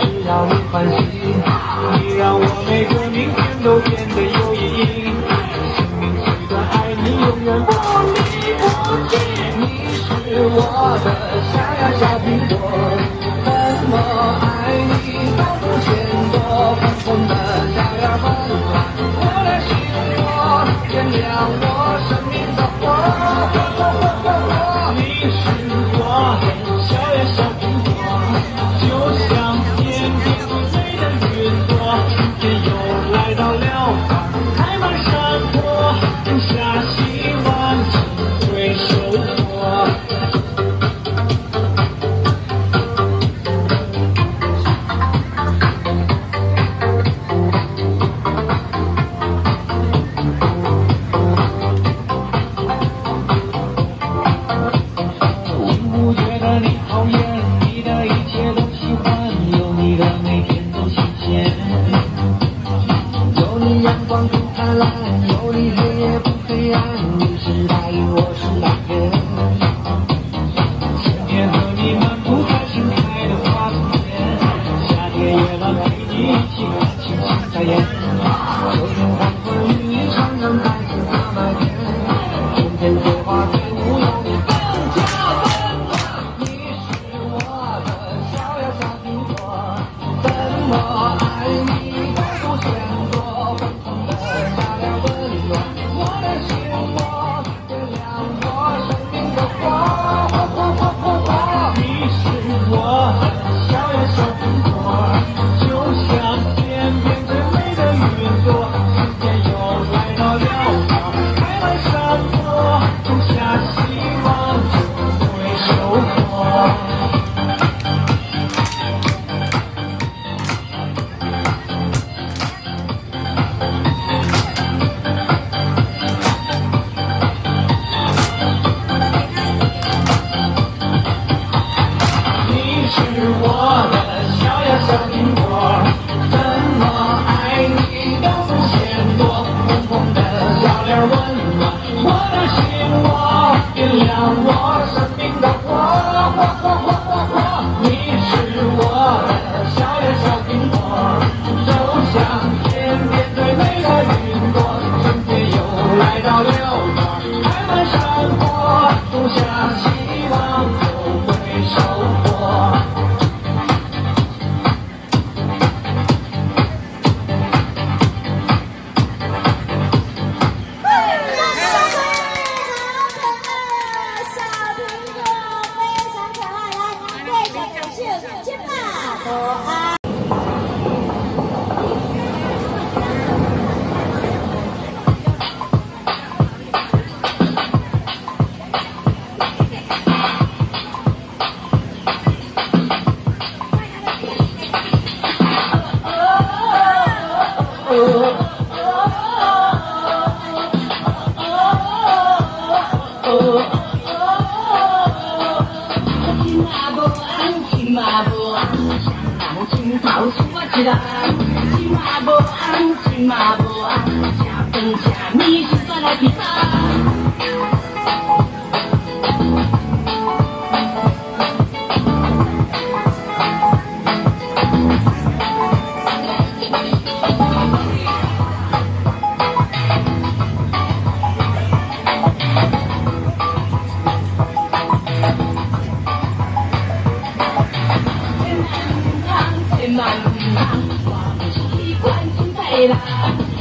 只要你欢喜你让我每个明天都变得有意义。生命虽短爱你永远不离不弃。你是我的。人生嘛无影嘛无踪吃甲尚好惊血压高美某走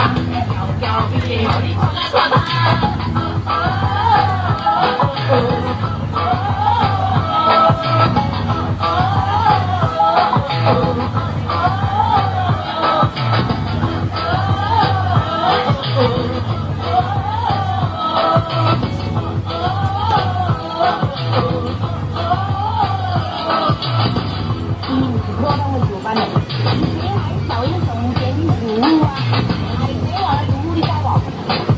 小小屁孩你快来看看